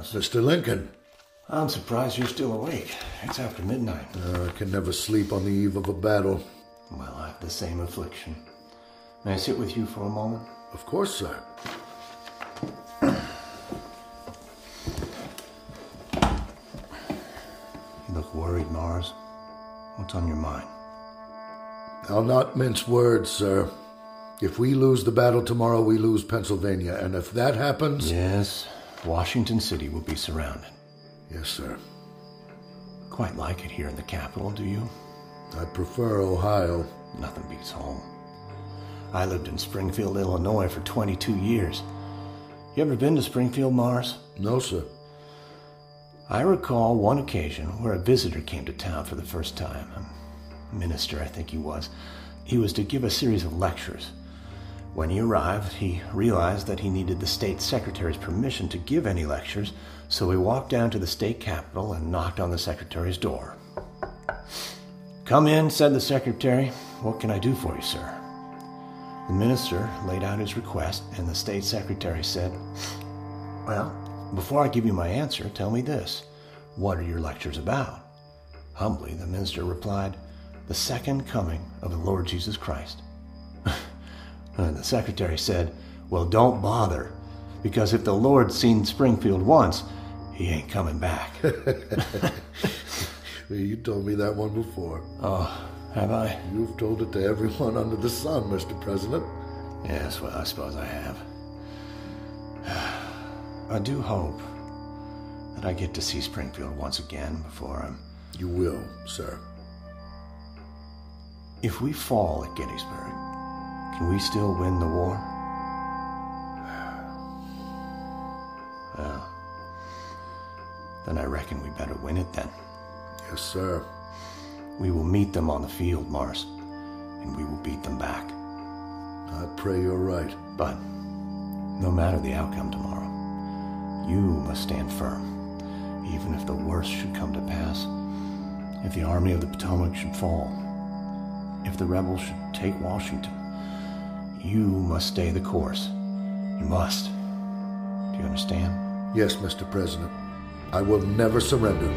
Mr. Lincoln. I'm surprised you're still awake. It's after midnight. Uh, I can never sleep on the eve of a battle. Well, I have the same affliction. May I sit with you for a moment? Of course, sir. You look worried, Mars. What's on your mind? I'll not mince words, sir. If we lose the battle tomorrow, we lose Pennsylvania. And if that happens. Yes, Washington City will be surrounded. Yes, sir. Quite like it here in the capital, do you? I prefer Ohio. Nothing beats home. I lived in Springfield, Illinois for 22 years. You ever been to Springfield, Mars? No, sir. I recall one occasion where a visitor came to town for the first time. A minister, I think he was. He was to give a series of lectures. When he arrived, he realized that he needed the state secretary's permission to give any lectures, so he walked down to the state capitol and knocked on the secretary's door. Come in, said the secretary. What can I do for you, sir? The minister laid out his request, and the state secretary said, Well, before I give you my answer, tell me this. What are your lectures about? Humbly, the minister replied, The second coming of the Lord Jesus Christ. And the secretary said, Well, don't bother, because if the Lord's seen Springfield once, he ain't coming back. you told me that one before. Oh, have I? You've told it to everyone under the sun, Mr. President. Yes, well, I suppose I have. I do hope that I get to see Springfield once again before I'm. You will, sir. If we fall at Gettysburg, can we still win the war? Well, then I reckon we better win it then. Yes, sir. We will meet them on the field, Mars, and we will beat them back. I pray you're right. But no matter the outcome tomorrow, you must stand firm, even if the worst should come to pass. If the Army of the Potomac should fall, if the rebels should take Washington, you must stay the course. You must. Do you understand? Yes, Mr. President. I will never surrender.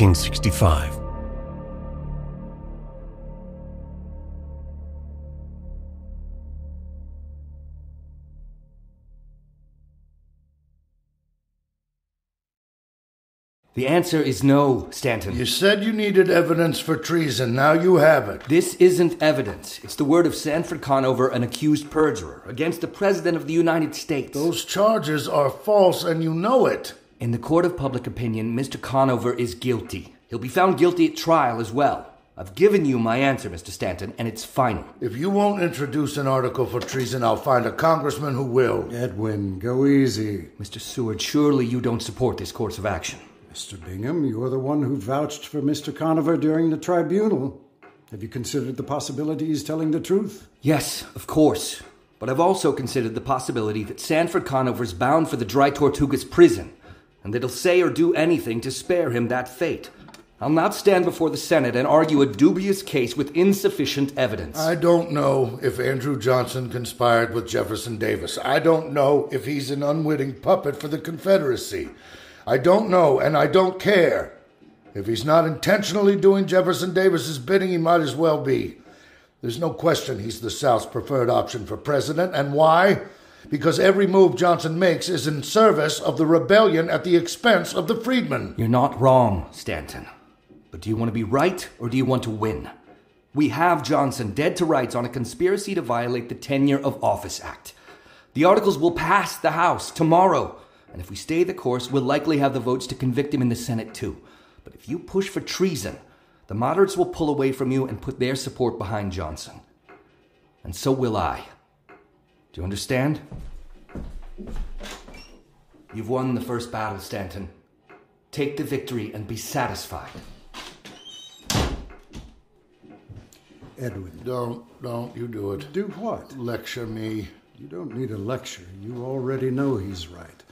1865. The answer is no, Stanton. You said you needed evidence for treason. Now you have it. This isn't evidence. It's the word of Sanford Conover, an accused perjurer, against the President of the United States. Those charges are false, and you know it. In the court of public opinion, Mr. Conover is guilty. He'll be found guilty at trial as well. I've given you my answer, Mr. Stanton, and it's final. If you won't introduce an article for treason, I'll find a congressman who will. Edwin, go easy. Mr. Seward, surely you don't support this course of action. Mr. Bingham, you're the one who vouched for Mr. Conover during the tribunal. Have you considered the possibility he's telling the truth? Yes, of course. But I've also considered the possibility that Sanford Conover's bound for the Dry Tortugas prison, and he'll say or do anything to spare him that fate. I'll not stand before the Senate and argue a dubious case with insufficient evidence. I don't know if Andrew Johnson conspired with Jefferson Davis. I don't know if he's an unwitting puppet for the Confederacy. I don't know, and I don't care. If he's not intentionally doing Jefferson Davis's bidding, he might as well be. There's no question he's the South's preferred option for president, and why? Because every move Johnson makes is in service of the rebellion at the expense of the freedmen. You're not wrong, Stanton. But do you want to be right or do you want to win? We have Johnson dead to rights on a conspiracy to violate the Tenure of Office Act. The articles will pass the House tomorrow, and if we stay the course, we'll likely have the votes to convict him in the Senate too. But if you push for treason, the moderates will pull away from you and put their support behind Johnson. And so will I. Do you understand? You've won the first battle, Stanton. Take the victory and be satisfied. Edwin. Don't, don't you do it. Do what? Lecture me. You don't need a lecture. You already know he's right.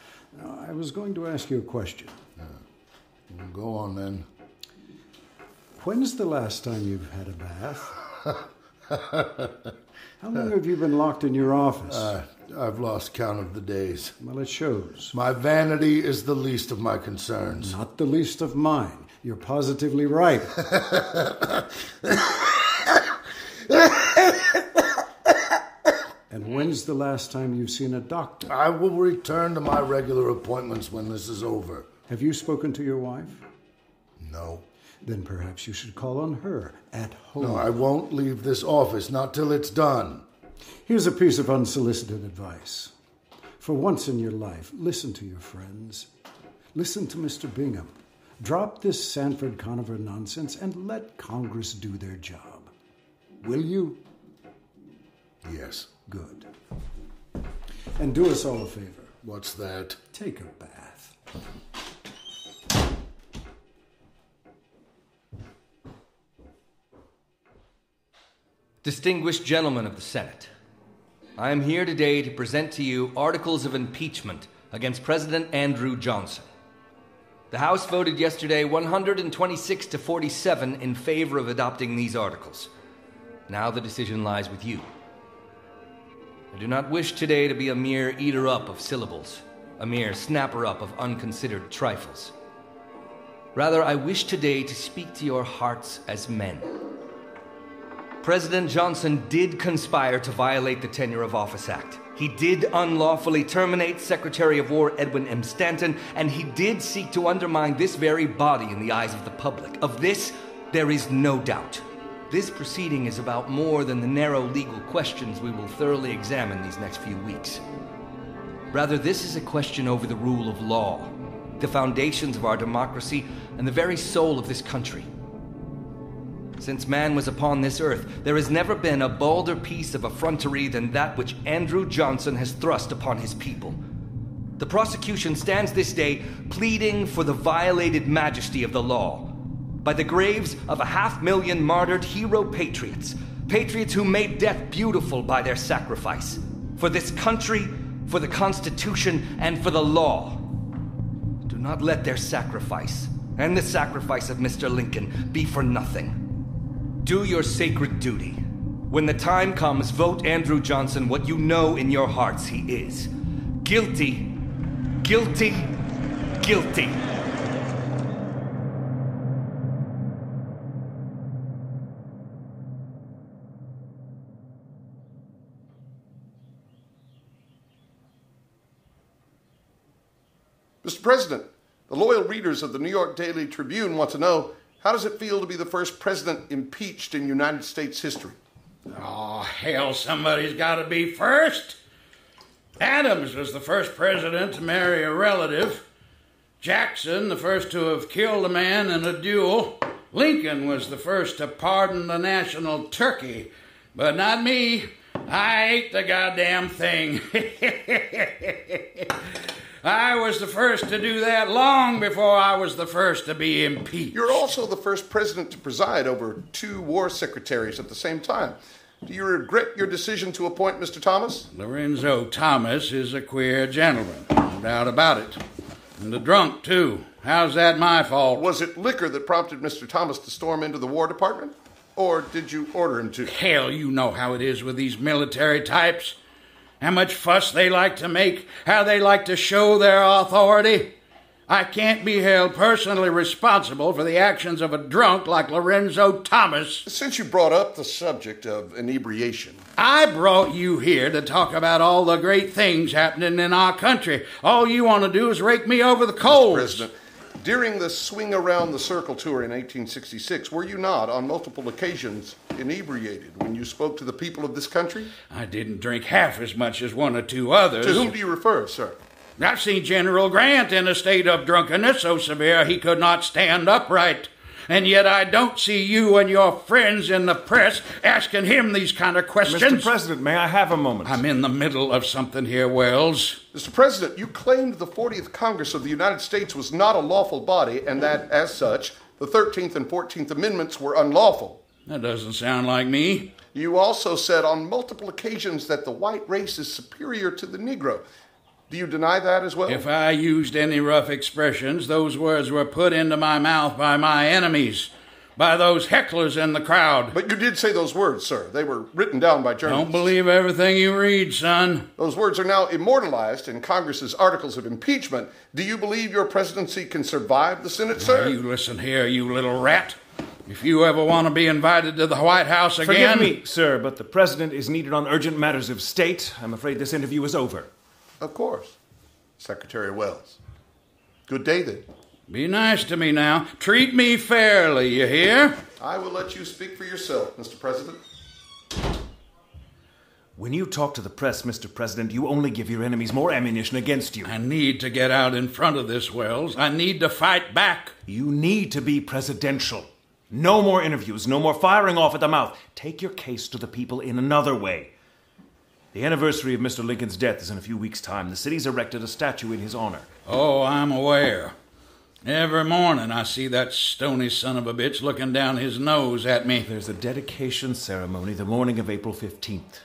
Now, I was going to ask you a question. Well, Go on then. When's the last time you've had a bath? How long have you been locked in your office? Uh, I've lost count of the days. well, it shows. My vanity is the least of my concerns. Not the least of mine. You're positively right. and when's the last time you've seen a doctor? I will return to my regular appointments when this is over. Have you spoken to your wife? No. Then perhaps you should call on her at home. No, I won't leave this office, not till it's done. Here's a piece of unsolicited advice. For once in your life, listen to your friends. Listen to Mr. Bingham. Drop this Sanford Conover nonsense and let Congress do their job. Will you? Yes. Good. And do us all a favor. What's that? Take a bath. Distinguished gentlemen of the Senate, I am here today to present to you articles of impeachment against President Andrew Johnson. The House voted yesterday 126 to 47 in favor of adopting these articles. Now the decision lies with you. I do not wish today to be a mere eater up of syllables, a mere snapper up of unconsidered trifles. Rather, I wish today to speak to your hearts as men. President Johnson did conspire to violate the Tenure of Office Act. He did unlawfully terminate Secretary of War Edwin M. Stanton, and he did seek to undermine this very body in the eyes of the public. Of this, there is no doubt. This proceeding is about more than the narrow legal questions we will thoroughly examine these next few weeks. Rather, this is a question over the rule of law, the foundations of our democracy, and the very soul of this country. Since man was upon this earth, there has never been a balder piece of effrontery than that which Andrew Johnson has thrust upon his people. The prosecution stands this day pleading for the violated majesty of the law by the graves of a half million martyred hero patriots, patriots who made death beautiful by their sacrifice, for this country, for the Constitution, and for the law. Do not let their sacrifice, and the sacrifice of Mr. Lincoln, be for nothing. Do your sacred duty. When the time comes, vote Andrew Johnson what you know in your hearts he is guilty, guilty, guilty. Mr. President, the loyal readers of the New York Daily Tribune want to know how does it feel to be the first president impeached in United States history? Oh, hell, somebody's got to be first. Adams was the first president to marry a relative. Jackson, the first to have killed a man in a duel. Lincoln was the first to pardon the national turkey. But not me. I ate the goddamn thing. I was the first to do that long before I was the first to be impeached. You're also the first president to preside over two war secretaries at the same time. Do you regret your decision to appoint Mr. Thomas? Lorenzo Thomas is a queer gentleman, no doubt about it. And a drunk, too. How's that my fault? Was it liquor that prompted Mr. Thomas to storm into the War Department? Or did you order him to? Hell, you know how it is with these military types. How much fuss they like to make, how they like to show their authority. I can't be held personally responsible for the actions of a drunk like Lorenzo Thomas. Since you brought up the subject of inebriation, I brought you here to talk about all the great things happening in our country. All you want to do is rake me over the coals. President, during the Swing Around the Circle tour in 1866, were you not, on multiple occasions, inebriated when you spoke to the people of this country? I didn't drink half as much as one or two others. To whom do you refer, sir? I've seen General Grant in a state of drunkenness so severe he could not stand upright. And yet I don't see you and your friends in the press asking him these kind of questions. Mr. President, may I have a moment? I'm in the middle of something here, Welles. Mr. President, you claimed the 40th Congress of the United States was not a lawful body, and that, as such, the 13th and 14th Amendments were unlawful. That doesn't sound like me. You also said on multiple occasions that the white race is superior to the Negro. Do you deny that as well? If I used any rough expressions, those words were put into my mouth by my enemies, by those hecklers in the crowd. But you did say those words, sir. They were written down by journalists. Don't believe everything you read, son. Those words are now immortalized in Congress's articles of impeachment. Do you believe your presidency can survive the Senate, sir? Now, you listen here, you little rat. If you ever want to be invited to the White House again. Forgive me, sir, but the President is needed on urgent matters of state. I'm afraid this interview is over. Of course. Secretary Welles. Good day, then. Be nice to me now. Treat me fairly, you hear? I will let you speak for yourself, Mr. President. When you talk to the press, Mr. President, you only give your enemies more ammunition against you. I need to get out in front of this, Welles. I need to fight back. You need to be presidential. No more interviews, no more firing off at the mouth. Take your case to the people in another way. The anniversary of Mr. Lincoln's death is in a few weeks' time. The city's erected a statue in his honor. Oh, I'm aware. Every morning I see that stony son of a bitch looking down his nose at me. There's a dedication ceremony the morning of April 15th.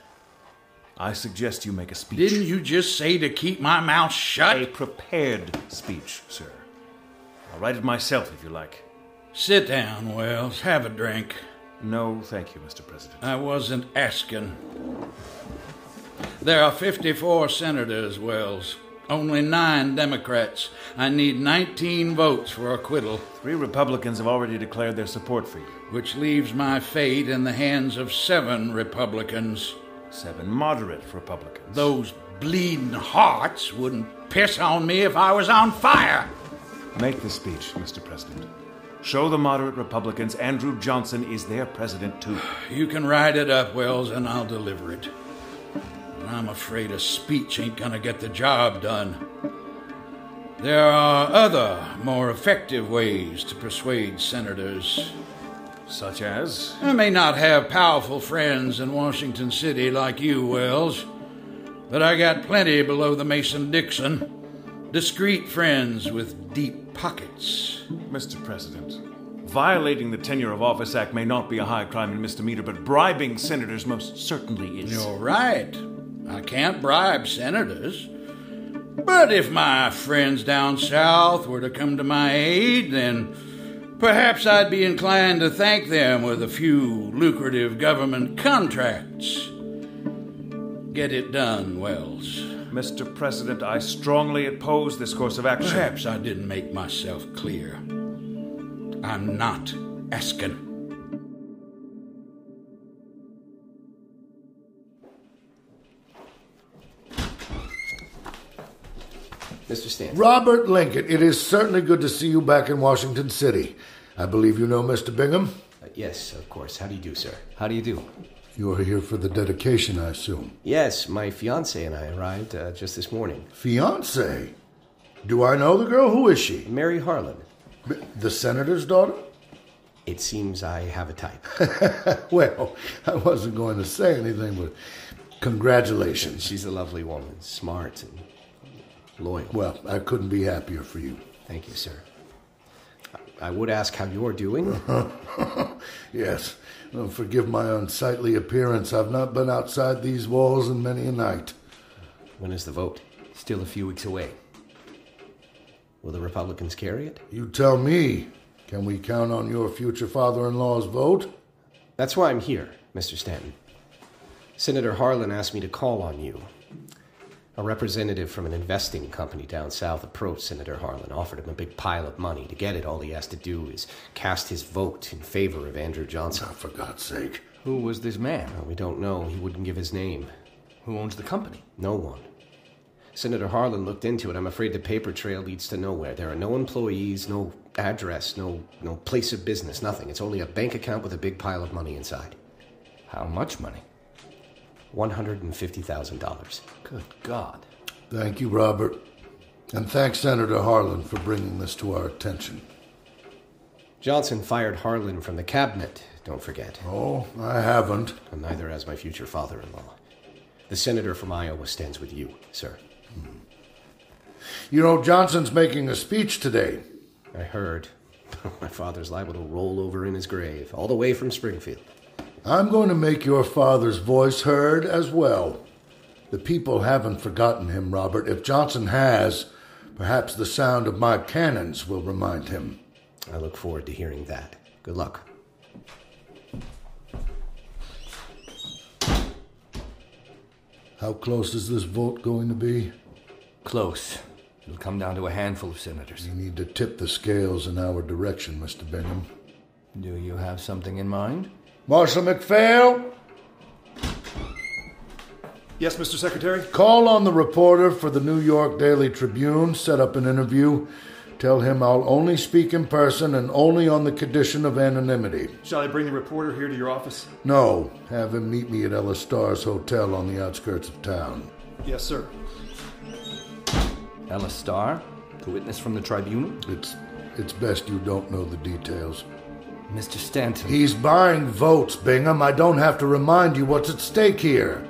I suggest you make a speech. Didn't you just say to keep my mouth shut? A prepared speech, sir. I'll write it myself if you like. Sit down, Welles. Have a drink. No, thank you, Mr. President. I wasn't asking. There are 54 senators, Welles. Only nine Democrats. I need 19 votes for acquittal. Three Republicans have already declared their support for you. Which leaves my fate in the hands of seven Republicans. Seven moderate Republicans. Those bleeding hearts wouldn't piss on me if I was on fire. Make the speech, Mr. President. Show the moderate Republicans Andrew Johnson is their president, too. You can write it up, Welles, and I'll deliver it. But I'm afraid a speech ain't gonna get the job done. There are other, more effective ways to persuade senators. Such as? I may not have powerful friends in Washington City like you, Welles, but I got plenty below the Mason Dixon. Discreet friends with deep pockets. Mr. President, violating the Tenure of Office Act may not be a high crime and misdemeanor, but bribing senators most certainly is. You're right. I can't bribe senators. But if my friends down south were to come to my aid, then perhaps I'd be inclined to thank them with a few lucrative government contracts. Get it done, Welles. Mr. President, I strongly oppose this course of action. Perhaps I didn't make myself clear. I'm not asking. Mr. Stanton. Robert Lincoln, it is certainly good to see you back in Washington City. I believe you know Mr. Bingham. Uh, yes, of course. How do you do, sir? How do you do? You are here for the dedication, I assume. Yes, my fiance and I arrived uh, just this morning. Fiance? Do I know the girl? Who is she? Mary Harlan. The senator's daughter? It seems I have a type. well, I wasn't going to say anything, but congratulations. She's a lovely woman, smart and loyal. Well, I couldn't be happier for you. Thank you, sir. I would ask how you're doing. yes. Well, forgive my unsightly appearance. I've not been outside these walls in many a night. When is the vote? Still a few weeks away. Will the Republicans carry it? You tell me. Can we count on your future father in law's vote? That's why I'm here, Mr. Stanton. Senator Harlan asked me to call on you. A representative from an investing company down south approached Senator Harlan, offered him a big pile of money. To get it, all he has to do is cast his vote in favor of Andrew Johnson. Oh, for God's sake. Who was this man? Well, we don't know. He wouldn't give his name. Who owns the company? No one. Senator Harlan looked into it. I'm afraid the paper trail leads to nowhere. There are no employees, no address, no no place of business, nothing. It's only a bank account with a big pile of money inside. How much money? $150,000. Good God. Thank you, Robert. And thanks, Senator Harlan, for bringing this to our attention. Johnson fired Harlan from the cabinet, don't forget. Oh, I haven't. And neither has my future father in law. The senator from Iowa stands with you, sir. Hmm. You know, Johnson's making a speech today. I heard. My father's liable to roll over in his grave, all the way from Springfield. I'm going to make your father's voice heard as well. The people haven't forgotten him, Robert. If Johnson has, perhaps the sound of my cannons will remind him. I look forward to hearing that. Good luck. How close is this vote going to be? Close. It'll come down to a handful of senators. You need to tip the scales in our direction, Mr. Bingham. Do you have something in mind? Marshal McPhail, Yes, Mr. Secretary? call on the reporter for the New York Daily Tribune, set up an interview. Tell him I'll only speak in person and only on the condition of anonymity. Shall I bring the reporter here to your office? No, have him meet me at Ella Starr's hotel on the outskirts of town. Yes, sir. Ella Starr, the witness from the tribunal? It's it's best you don't know the details. Mr. Stanton. He's buying votes, Bingham. I don't have to remind you what's at stake here.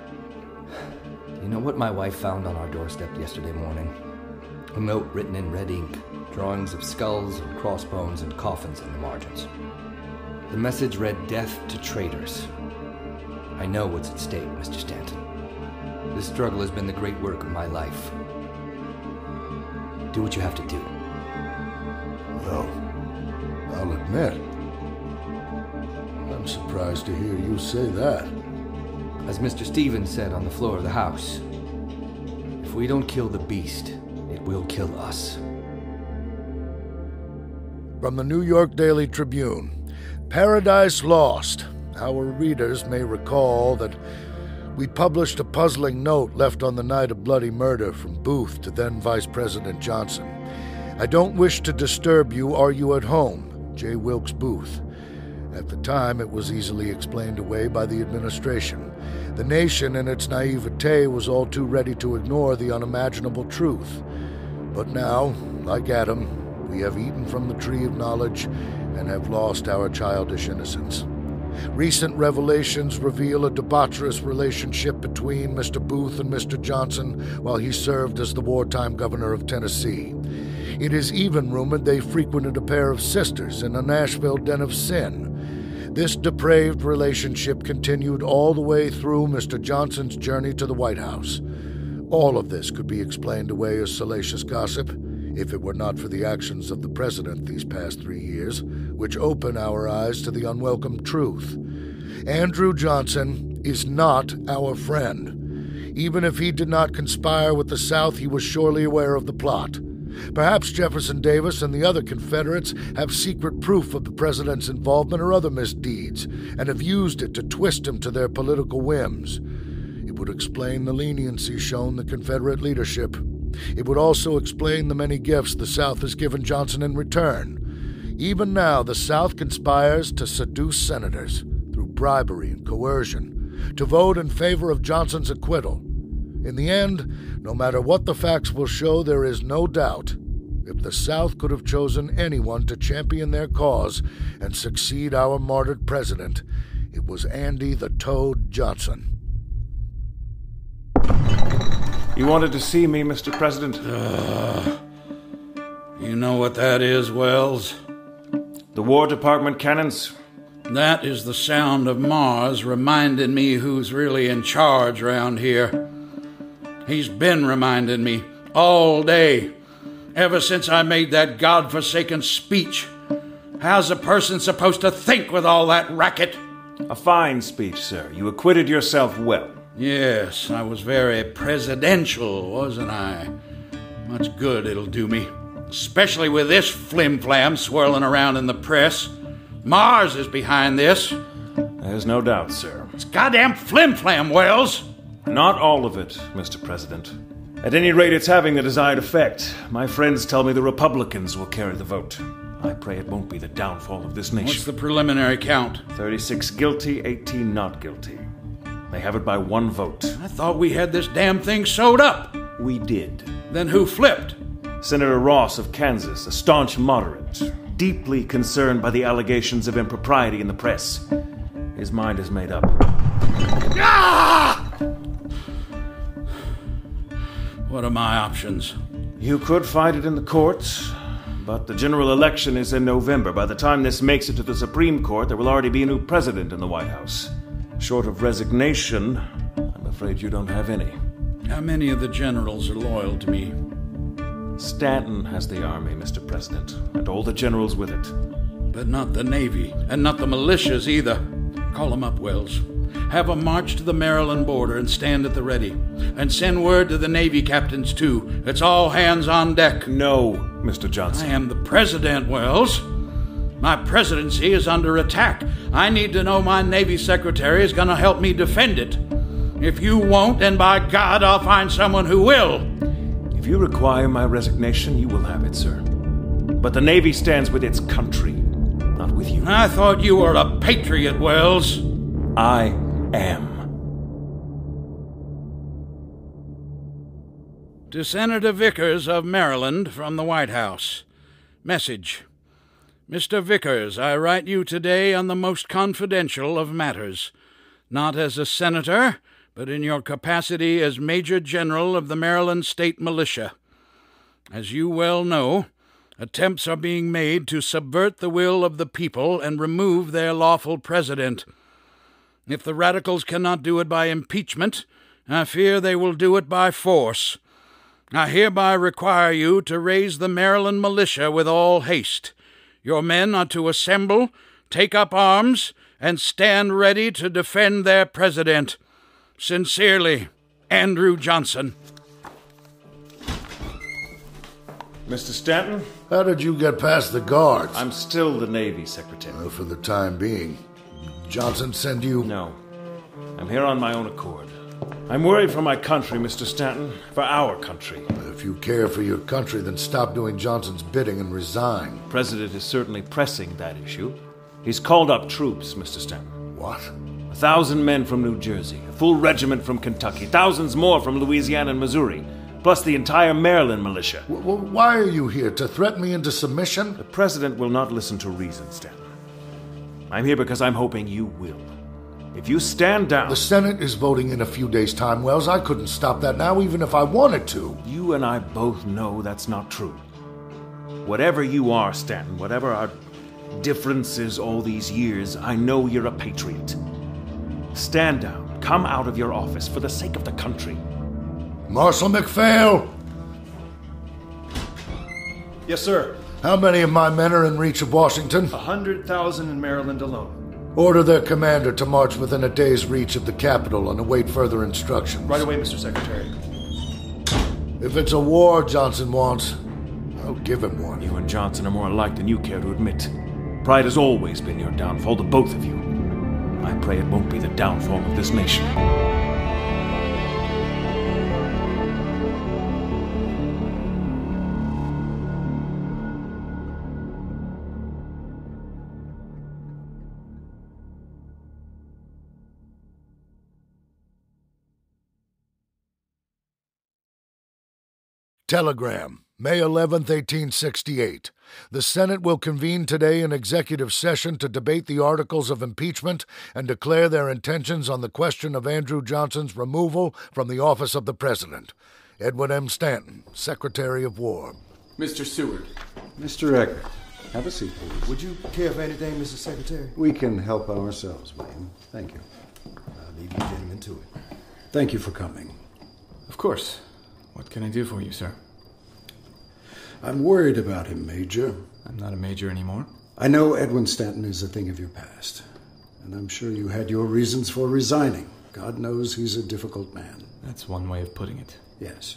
You know what my wife found on our doorstep yesterday morning? A note written in red ink, drawings of skulls and crossbones and coffins in the margins. The message read Death to traitors. I know what's at stake, Mr. Stanton. This struggle has been the great work of my life. Do what you have to do. Well, I'll admit. I'm surprised to hear you say that. As Mr. Stevens said on the floor of the House, if we don't kill the beast, it will kill us. From the New York Daily Tribune Paradise Lost. Our readers may recall that we published a puzzling note left on the night of bloody murder from Booth to then Vice President Johnson. I don't wish to disturb you. Are you at home? J. Wilkes Booth. At the time, it was easily explained away by the administration. The nation, in its naivete, was all too ready to ignore the unimaginable truth. But now, like Adam, we have eaten from the tree of knowledge and have lost our childish innocence. Recent revelations reveal a debaucherous relationship between Mr. Booth and Mr. Johnson while he served as the wartime governor of Tennessee. It is even rumored they frequented a pair of sisters in a Nashville den of sin. This depraved relationship continued all the way through Mr. Johnson's journey to the White House. All of this could be explained away as salacious gossip if it were not for the actions of the president these past three years, which open our eyes to the unwelcome truth. Andrew Johnson is not our friend. Even if he did not conspire with the South, he was surely aware of the plot. Perhaps Jefferson Davis and the other Confederates have secret proof of the president's involvement or other misdeeds, and have used it to twist him to their political whims. It would explain the leniency shown the Confederate leadership. It would also explain the many gifts the South has given Johnson in return. Even now, the South conspires to seduce senators through bribery and coercion to vote in favor of Johnson's acquittal. In the end, no matter what the facts will show, there is no doubt if the South could have chosen anyone to champion their cause and succeed our martyred president, it was Andy the Toad Johnson. You wanted to see me, Mr. President? Uh, you know what that is, Welles? The War Department cannons? That is the sound of Mars reminding me who's really in charge round here. He's been reminding me all day, ever since I made that godforsaken speech. How's a person supposed to think with all that racket? A fine speech, sir. You acquitted yourself well. Yes, I was very presidential, wasn't I? Much good it'll do me. Especially with this flim flam swirling around in the press. Mars is behind this. There's no doubt, sir. It's goddamn flim flam, Welles. Not all of it, Mr. President. At any rate, it's having the desired effect. My friends tell me the Republicans will carry the vote. I pray it won't be the downfall of this nation. What's the preliminary count? 36 guilty, 18 not guilty. They have it by one vote. I thought we had this damn thing sewed up. We did. Then who flipped? Senator Ross of Kansas, a staunch moderate. deeply concerned by the allegations of impropriety in the press. His mind is made up. Ah! What are my options? You could fight it in the courts, but the general election is in November. By the time this makes it to the Supreme Court, there will already be a new president in the White House. Short of resignation, I'm afraid you don't have any. How many of the generals are loyal to me? Stanton has the army, Mr. President, and all the generals with it. But not the Navy, and not the militias either. Call them up, Welles. Have them march to the Maryland border and stand at the ready. And send word to the Navy captains, too. It's all hands on deck. No, Mr. Johnson. I am the President, Welles. My presidency is under attack. I need to know my Navy Secretary is going to help me defend it. If you won't, then by God, I'll find someone who will. If you require my resignation, you will have it, sir. But the Navy stands with its country, not with you. I thought you were a patriot, Welles. I am. To Senator Vickers of Maryland from the White House. Message. Mr. Vickers, I write you today on the most confidential of matters. Not as a senator, but in your capacity as Major General of the Maryland State Militia. As you well know, attempts are being made to subvert the will of the people and remove their lawful president. If the radicals cannot do it by impeachment, I fear they will do it by force. I hereby require you to raise the Maryland militia with all haste. Your men are to assemble, take up arms, and stand ready to defend their president. Sincerely, Andrew Johnson. Mr. Stanton? How did you get past the guards? I'm still the Navy Secretary. Well, for the time being. Johnson send you? No. I'm here on my own accord. I'm worried for my country, Mr. Stanton. For our country. If you care for your country, then stop doing Johnson's bidding and resign. The President is certainly pressing that issue. He's called up troops, Mr. Stanton. What? A thousand men from New Jersey, a full regiment from Kentucky, thousands more from Louisiana and Missouri, plus the entire Maryland militia. W- why are you here? To threaten me into submission? The President will not listen to reason, Stanton. I'm here because I'm hoping you will. If you stand down. The Senate is voting in a few days' time, Welles. I couldn't stop that now, even if I wanted to. You and I both know that's not true. Whatever you are, Stanton, whatever our differences all these years, I know you're a patriot. Stand down. Come out of your office for the sake of the country. Marshal McPhail! Yes, sir. How many of my men are in reach of Washington? A hundred thousand in Maryland alone. Order their commander to march within a day's reach of the capital and await further instructions. Right away, Mr. Secretary. If it's a war Johnson wants, I'll give him one. You and Johnson are more alike than you care to admit. Pride has always been your downfall, the both of you. I pray it won't be the downfall of this nation. Telegram, May 11th, 1868. The Senate will convene today in executive session to debate the articles of impeachment and declare their intentions on the question of Andrew Johnson's removal from the office of the President. Edwin M. Stanton, Secretary of War. Mr. Seward. Mr. Eckert, have a seat, please. Would you care for anything, Mr. Secretary? We can help ourselves, William. Thank you. I'll leave you gentlemen to it. Thank you for coming. Of course. What can I do for you, sir? I'm worried about him, Major. I'm not a major anymore. I know Edwin Stanton is a thing of your past, and I'm sure you had your reasons for resigning. God knows he's a difficult man. That's one way of putting it. Yes.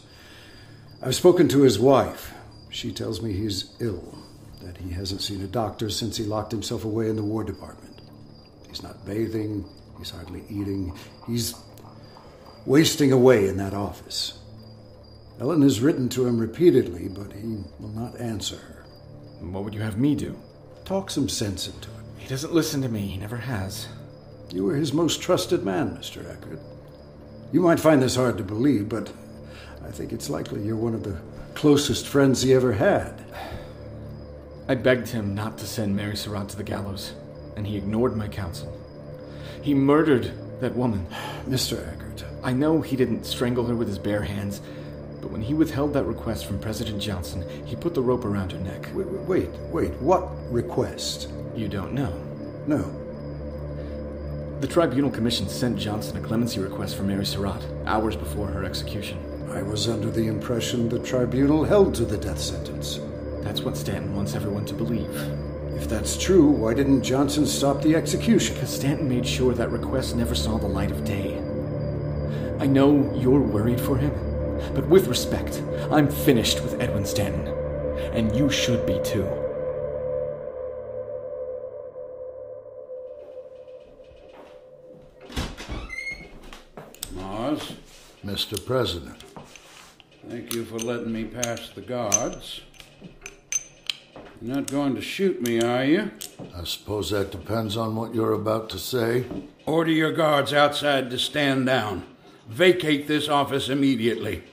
I've spoken to his wife. She tells me he's ill, that he hasn't seen a doctor since he locked himself away in the War Department. He's not bathing, he's hardly eating, he's wasting away in that office. Ellen has written to him repeatedly, but he will not answer her. What would you have me do? Talk some sense into him. He doesn't listen to me. He never has. You were his most trusted man, Mr. Eckert. You might find this hard to believe, but I think it's likely you're one of the closest friends he ever had. I begged him not to send Mary Surratt to the gallows, and he ignored my counsel. He murdered that woman. Mr. Eckert. I know he didn't strangle her with his bare hands, but when he withheld that request from President Johnson, he put the rope around her neck. Wait, wait, wait. What request? You don't know. No. The Tribunal Commission sent Johnson a clemency request for Mary Surratt hours before her execution. I was under the impression the tribunal held to the death sentence. That's what Stanton wants everyone to believe. If that's true, why didn't Johnson stop the execution? Because Stanton made sure that request never saw the light of day. I know you're worried for him, but with respect, I'm finished with Edwin Stanton. And you should be too. Mars, Mr. President. thank you for letting me pass the guards. You're not going to shoot me, are you? I suppose that depends on what you're about to say. Order your guards outside to stand down. Vacate this office immediately.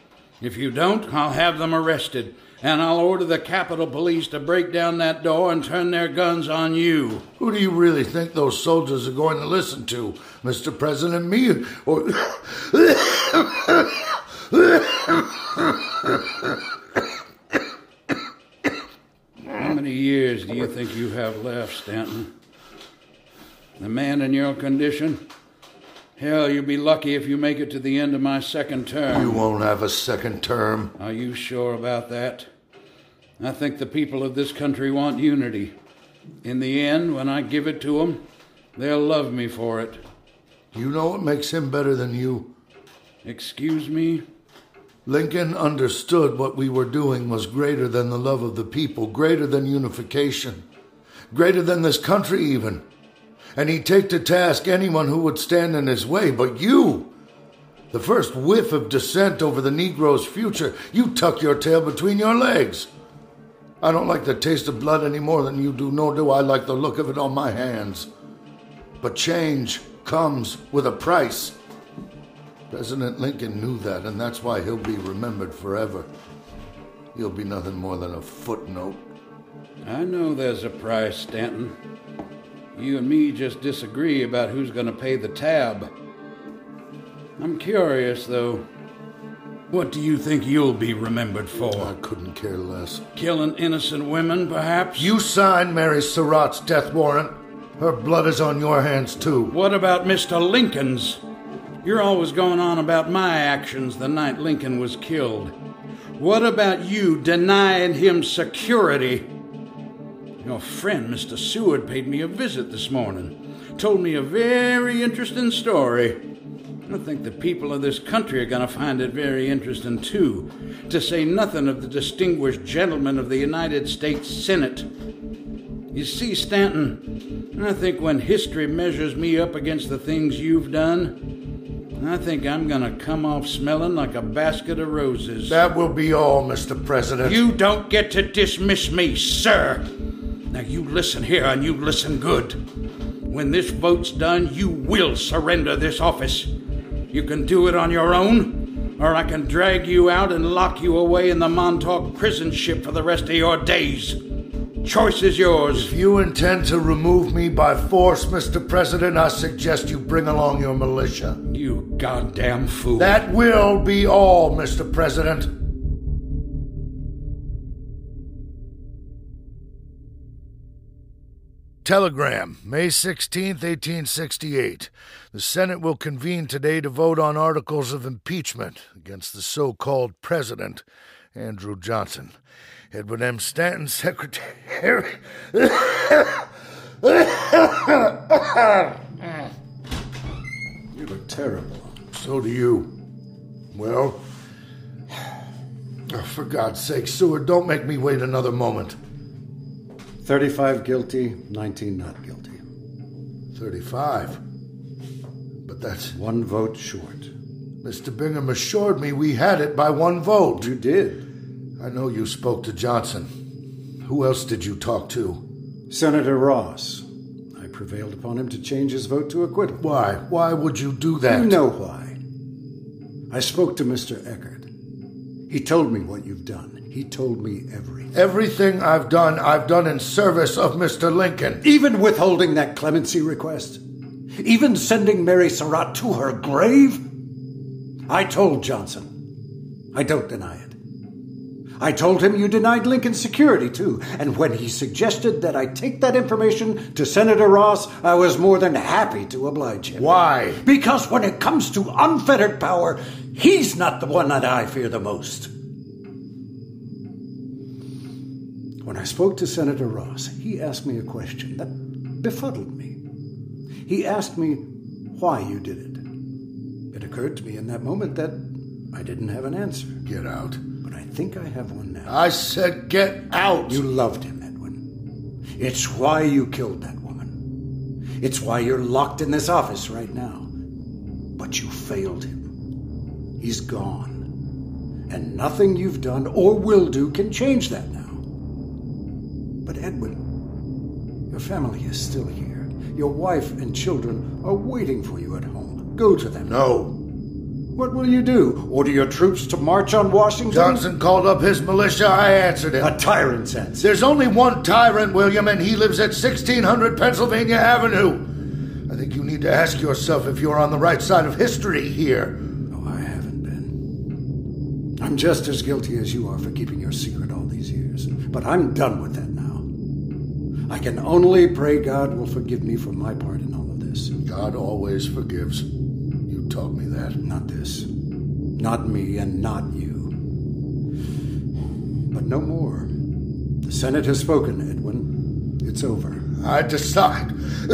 If you don't, I'll have them arrested, and I'll order the Capitol Police to break down that door and turn their guns on you. Who do you really think those soldiers are going to listen to, Mr. President? Me or. How many years do you think you have left, Stanton? The man in your condition? Hell, you'll be lucky if you make it to the end of my second term. You won't have a second term. Are you sure about that? I think the people of this country want unity. In the end, when I give it to them, they'll love me for it. You know what makes him better than you? Excuse me? Lincoln understood what we were doing was greater than the love of the people, greater than unification, greater than this country, even. And he'd take to task anyone who would stand in his way. But you, the first whiff of dissent over the Negro's future, you tuck your tail between your legs. I don't like the taste of blood any more than you do, nor do I like the look of it on my hands. But change comes with a price. President Lincoln knew that, and that's why he'll be remembered forever. He'll be nothing more than a footnote. I know there's a price, Stanton. You and me just disagree about who's going to pay the tab. I'm curious, though. What do you think you'll be remembered for? I couldn't care less. Killing innocent women, perhaps? You signed Mary Surratt's death warrant. Her blood is on your hands, too. What about Mr. Lincoln's? You're always going on about my actions the night Lincoln was killed. What about you denying him security? Your friend, Mr. Seward, paid me a visit this morning. Told me a very interesting story. I think the people of this country are going to find it very interesting, too, to say nothing of the distinguished gentlemen of the United States Senate. You see, Stanton, I think when history measures me up against the things you've done, I think I'm going to come off smelling like a basket of roses. That will be all, Mr. President. You don't get to dismiss me, sir. Now you listen here and you listen good. When this vote's done, you will surrender this office. You can do it on your own, or I can drag you out and lock you away in the Montauk prison ship for the rest of your days. Choice is yours. If you intend to remove me by force, Mr. President, I suggest you bring along your militia. You goddamn fool. That will be all, Mr. President. Telegram, May 16th, 1868. The Senate will convene today to vote on articles of impeachment against the so called President, Andrew Johnson. Edwin M. Stanton, Secretary. You look terrible. So do you. Well, oh, for God's sake, Seward, don't make me wait another moment. 35 guilty, 19 not guilty. 35. But that's. One vote short. Mr. Bingham assured me we had it by one vote. You did. I know you spoke to Johnson. Who else did you talk to? Senator Ross. I prevailed upon him to change his vote to acquittal. Why? Why would you do that? You know why. I spoke to Mr. Eckert. He told me what you've done. He told me everything. Everything I've done, I've done in service of Mr. Lincoln. Even withholding that clemency request? Even sending Mary Surratt to her grave? I told Johnson. I don't deny it. I told him you denied Lincoln's security, too. And when he suggested that I take that information to Senator Ross, I was more than happy to oblige him. Why? Because when it comes to unfettered power, he's not the one that I fear the most. When I spoke to Senator Ross, he asked me a question that befuddled me. He asked me why you did it. It occurred to me in that moment that I didn't have an answer. Get out. But I think I have one now. I said get out. You loved him, Edwin. It's why you killed that woman. It's why you're locked in this office right now. But you failed him. He's gone. And nothing you've done or will do can change that now. But Edwin, your family is still here. Your wife and children are waiting for you at home. Go to them. No. What will you do? Order your troops to march on Washington? Johnson called up his militia. I answered him. A tyrant's answer. There's only one tyrant, William, and he lives at 1600 Pennsylvania Avenue. I think you need to ask yourself if you're on the right side of history here. I'm just as guilty as you are for keeping your secret all these years. But I'm done with that now. I can only pray God will forgive me for my part in all of this. God always forgives. You taught me that. Not this. Not me, and not you. But no more. The Senate has spoken, Edwin. It's over. I decide.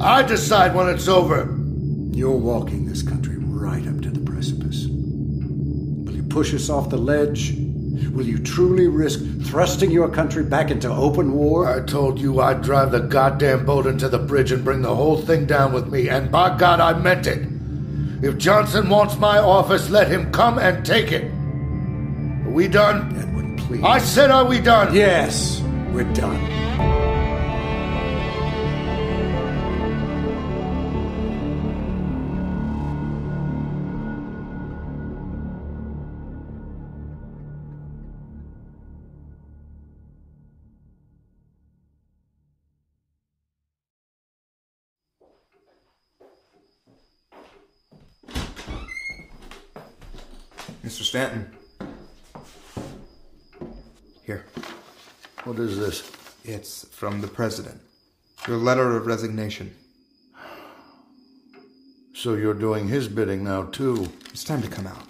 I decide when it's over. You're walking this country right up to push us off the ledge? Will you truly risk thrusting your country back into open war? I told you I'd drive the goddamn boat into the bridge and bring the whole thing down with me, and by God, I meant it. If Johnson wants my office, let him come and take it. Are we done? Edwin, please. I said, are we done? Yes, we're done. Mr. Stanton. Here. What is this? It's from the President. Your letter of resignation. So you're doing his bidding now, too. It's time to come out.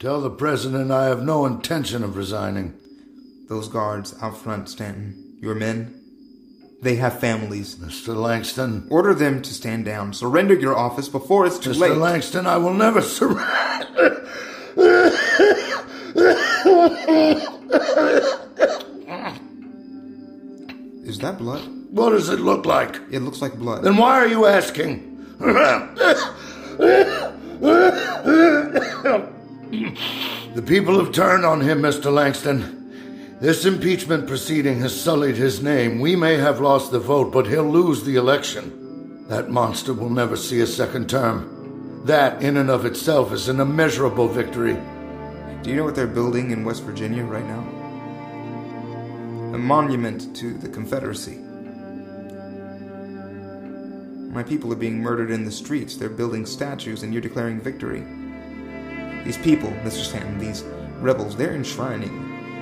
Tell the President I have no intention of resigning. Those guards out front, Stanton, your men, they have families. Mr. Langston. Order them to stand down. Surrender your office before it's too Mr. late. Mr. Langston, I will never surrender. Is that blood? What does it look like? It looks like blood. Then why are you asking? the people have turned on him, Mr. Langston. This impeachment proceeding has sullied his name. We may have lost the vote, but he'll lose the election. That monster will never see a second term. That, in and of itself, is an immeasurable victory. Do you know what they're building in West Virginia right now? A monument to the Confederacy. My people are being murdered in the streets. They're building statues, and you're declaring victory. These people, Mr. Stanton, these rebels, they're enshrining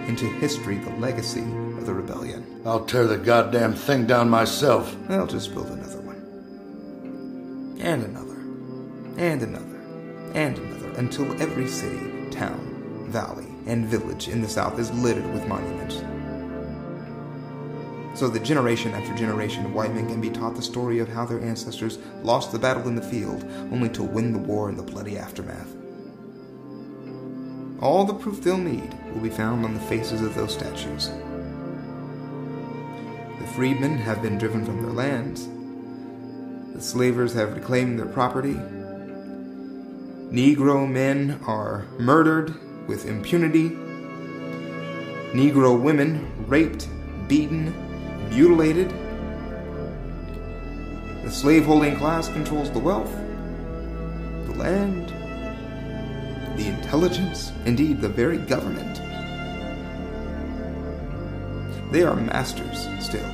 into history the legacy of the rebellion. I'll tear the goddamn thing down myself. I'll just build another one. And another. And another. And another. Until every city, town, valley, and village in the South is littered with monuments. So that generation after generation of white men can be taught the story of how their ancestors lost the battle in the field only to win the war in the bloody aftermath. All the proof they'll need will be found on the faces of those statues. The freedmen have been driven from their lands. The slavers have reclaimed their property. Negro men are murdered with impunity. Negro women raped, beaten, mutilated. The slaveholding class controls the wealth, the land, the intelligence, indeed the very government. They are masters still.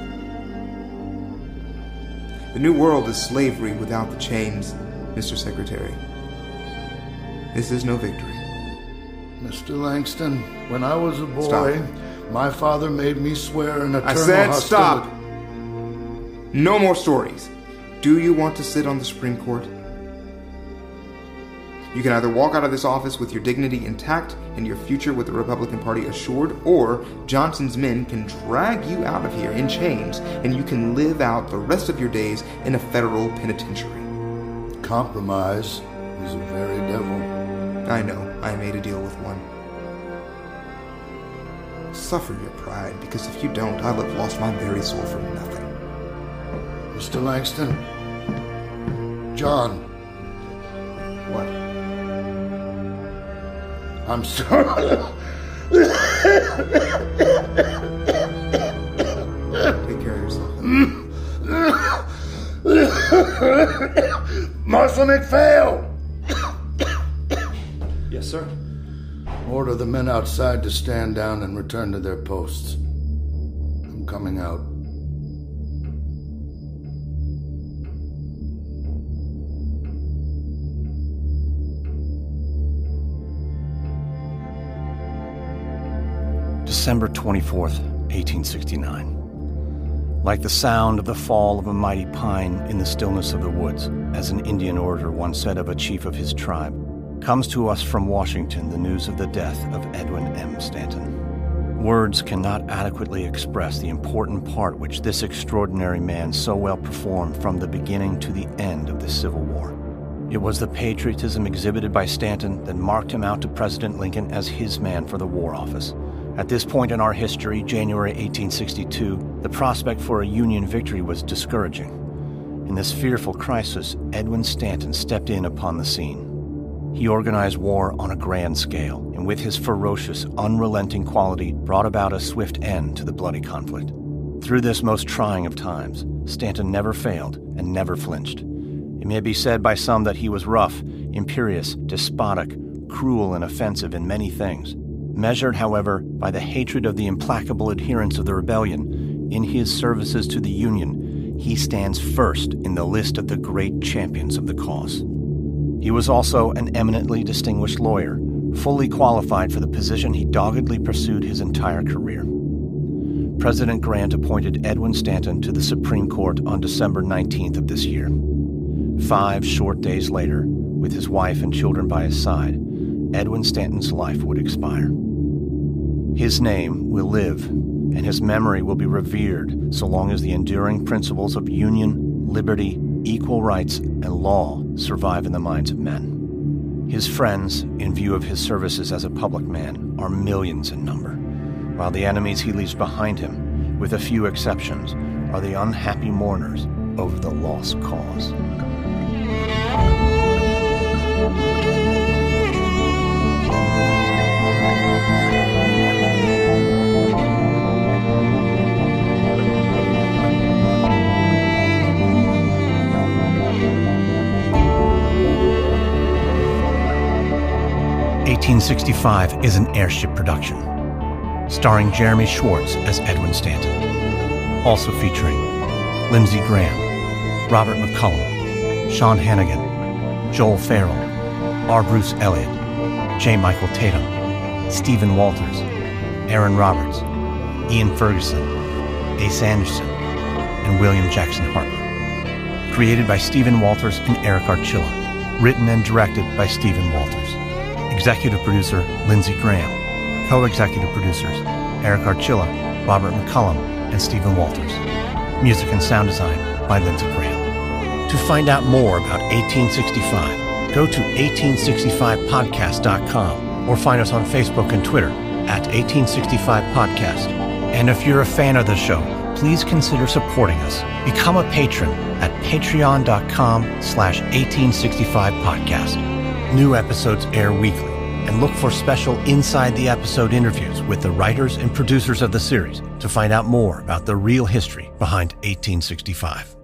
The New World is slavery without the chains, Mr. Secretary. This is no victory. Mr. Langston, when I was a boy, Stop. my father made me swear an eternal I said hostility. stop! No more stories. Do you want to sit on the Supreme Court? You can either walk out of this office with your dignity intact and your future with the Republican Party assured, or Johnson's men can drag you out of here in chains and you can live out the rest of your days in a federal penitentiary. Compromise is a very devil. I know, I made a deal with one. Suffer your pride, because if you don't, I'll have lost my very soul for nothing. Mr. Langston. John. What? I'm sorry. Take care of yourself. Marshal McPhail! Sir. Order the men outside to stand down and return to their posts. I'm coming out. December 24th, 1869. Like the sound of the fall of a mighty pine in the stillness of the woods, as an Indian orator once said of a chief of his tribe, comes to us from Washington the news of the death of Edwin M. Stanton. Words cannot adequately express the important part which this extraordinary man so well performed from the beginning to the end of the Civil War. It was the patriotism exhibited by Stanton that marked him out to President Lincoln as his man for the War Office. At this point in our history, January 1862, the prospect for a Union victory was discouraging. In this fearful crisis, Edwin Stanton stepped in upon the scene. He organized war on a grand scale, and with his ferocious, unrelenting quality, brought about a swift end to the bloody conflict. Through this most trying of times, Stanton never failed and never flinched. It may be said by some that he was rough, imperious, despotic, cruel, and offensive in many things. Measured, however, by the hatred of the implacable adherents of the rebellion, in his services to the Union, he stands first in the list of the great champions of the cause. He was also an eminently distinguished lawyer, fully qualified for the position he doggedly pursued his entire career. President Grant appointed Edwin Stanton to the Supreme Court on December 19th of this year. Five short days later, with his wife and children by his side, Edwin Stanton's life would expire. His name will live, and his memory will be revered so long as the enduring principles of union, liberty, equal rights, and law survive in the minds of men. His friends, in view of his services as a public man, are millions in number, while the enemies he leaves behind him, with a few exceptions, are the unhappy mourners over the lost cause. 1865 is an airship production, starring Jeremy Schwartz as Edwin Stanton. Also featuring Lindsay Graham, Robert McCollum, Sean Hannigan, Joel Farrell, R. Bruce Elliott, J. Michael Tatum, Stephen Walters, Aaron Roberts, Ian Ferguson, Ace Anderson, and William Jackson Harper. Created by Stephen Walters and Eric Archilla. Written and directed by Stephen Walters. Executive producer Lindsay Graham. Co-executive producers Eric Archilla, Robert McCollum, and Stephen Walters. Music and sound design by Lindsay Graham. To find out more about 1865, go to 1865podcast.com or find us on Facebook and Twitter at 1865podcast. And if you're a fan of the show, please consider supporting us. Become a patron at patreon.com slash 1865podcast. New episodes air weekly, and look for special inside the episode interviews with the writers and producers of the series to find out more about the real history behind 1865.